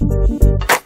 One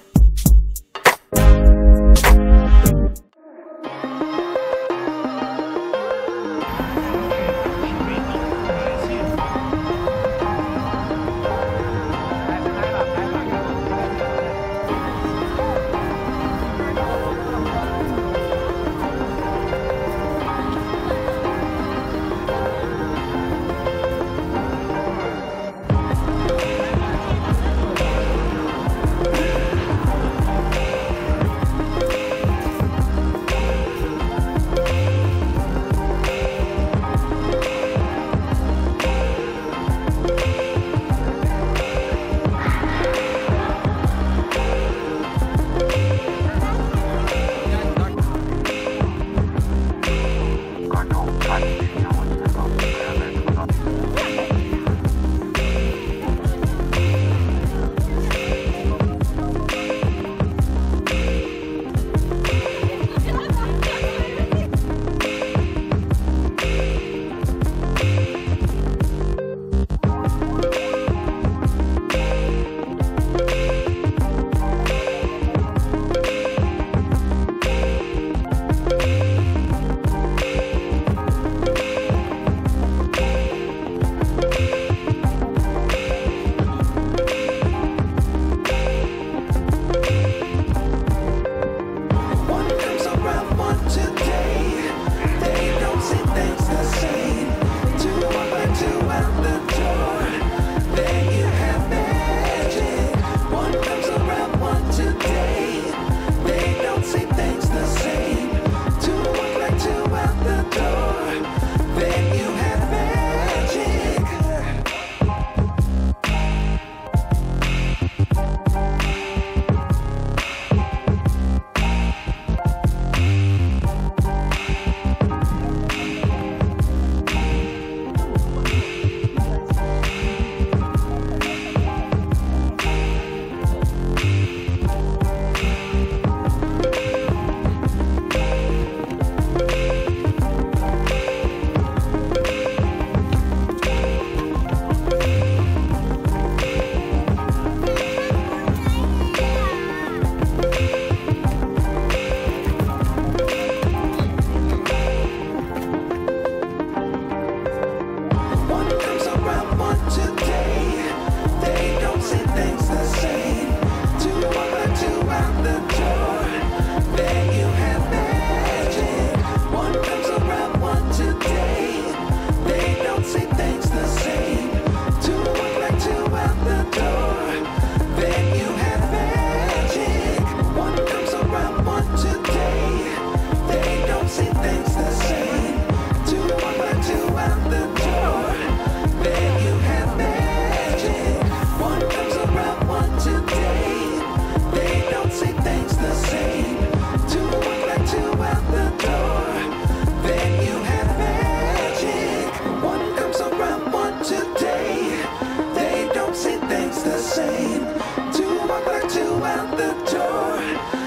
to end the tour.